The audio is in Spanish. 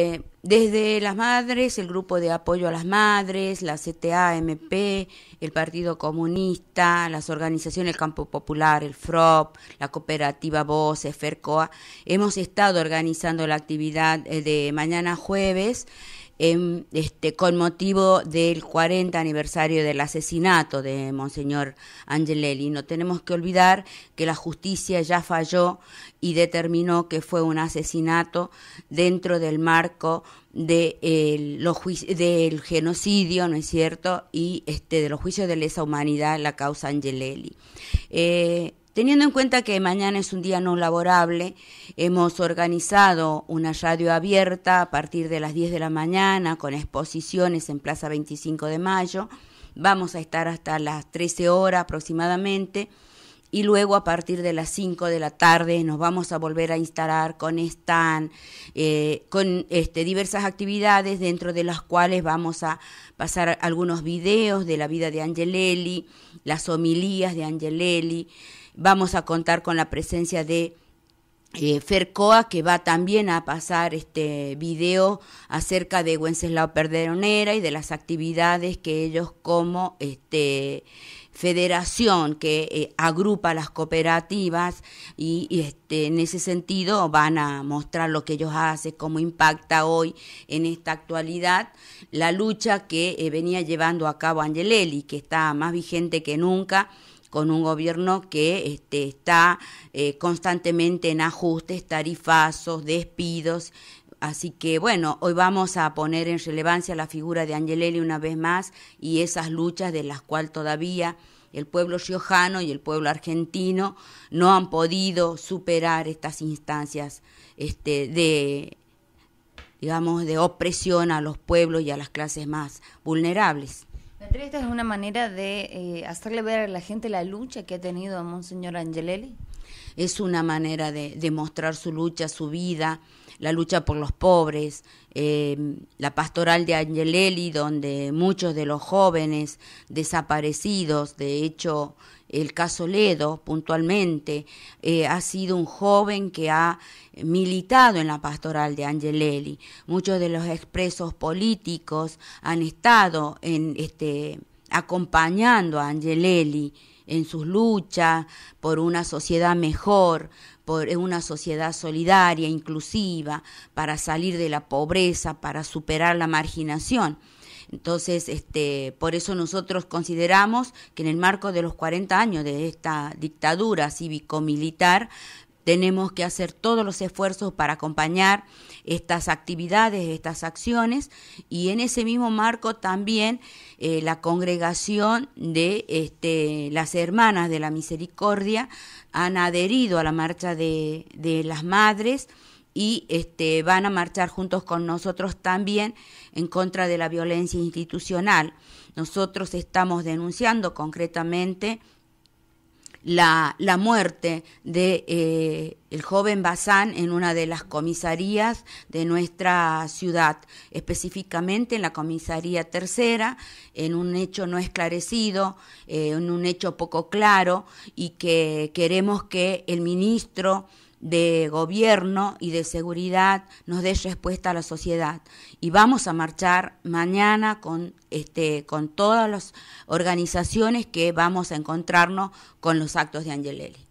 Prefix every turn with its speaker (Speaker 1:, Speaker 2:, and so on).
Speaker 1: Eh, desde las madres, el grupo de apoyo a las madres, la CTA, MP, el Partido Comunista, las organizaciones del Campo Popular, el FROP, la cooperativa Voces, FERCOA, hemos estado organizando la actividad eh, de mañana jueves este, con motivo del 40 aniversario del asesinato de Monseñor Angelelli. No tenemos que olvidar que la justicia ya falló y determinó que fue un asesinato dentro del marco de, los del genocidio, ¿no es cierto? Y este, de los juicios de lesa humanidad, la causa Angelelli. Eh, Teniendo en cuenta que mañana es un día no laborable, hemos organizado una radio abierta a partir de las 10 de la mañana con exposiciones en Plaza 25 de Mayo. Vamos a estar hasta las 13 horas aproximadamente y luego a partir de las 5 de la tarde nos vamos a volver a instalar con stand, eh, con este, diversas actividades dentro de las cuales vamos a pasar algunos videos de la vida de Angelelli, las homilías de Angelelli, Vamos a contar con la presencia de eh, Fercoa, que va también a pasar este video acerca de Wenceslao Perderonera y de las actividades que ellos como este, federación que eh, agrupa las cooperativas y, este, en ese sentido van a mostrar lo que ellos hacen, cómo impacta hoy en esta actualidad la lucha que eh, venía llevando a cabo Angelelli, que está más vigente que nunca con un gobierno que este, está eh, constantemente en ajustes, tarifazos, despidos. Así que bueno, hoy vamos a poner en relevancia la figura de Angelelli una vez más y esas luchas de las cuales todavía el pueblo riojano y el pueblo argentino no han podido superar estas instancias este, de digamos de opresión a los pueblos y a las clases más vulnerables.
Speaker 2: ¿Esta es una manera de eh, hacerle ver a la gente la lucha que ha tenido Monseñor Angelelli?
Speaker 1: Es una manera de, mostrar su lucha, su vida, la lucha por los pobres, eh, la pastoral de Angelelli, donde muchos de los jóvenes desaparecidos, de hecho el caso Ledo puntualmente, eh, ha sido un joven que ha militado en la pastoral de Angelelli. Muchos de los expresos políticos han estado en este acompañando a Angelelli en sus luchas por una sociedad mejor, por una sociedad solidaria, inclusiva, para salir de la pobreza, para superar la marginación. Entonces, este, por eso nosotros consideramos que en el marco de los 40 años de esta dictadura cívico-militar, tenemos que hacer todos los esfuerzos para acompañar estas actividades, estas acciones y en ese mismo marco también eh, la congregación de este, las hermanas de la misericordia han adherido a la marcha de, las madres y este, van a marchar juntos con nosotros también en contra de la violencia institucional. Nosotros estamos denunciando concretamente la, la muerte de eh, el joven Bazán en una de las comisarías de nuestra ciudad, específicamente en la comisaría tercera, en un hecho no esclarecido, eh, en un hecho poco claro y que queremos que el ministro de gobierno y de seguridad nos dé respuesta a la sociedad. Y vamos a marchar mañana con, este, con todas las organizaciones que vamos a encontrarnos con los actos de Angelelli.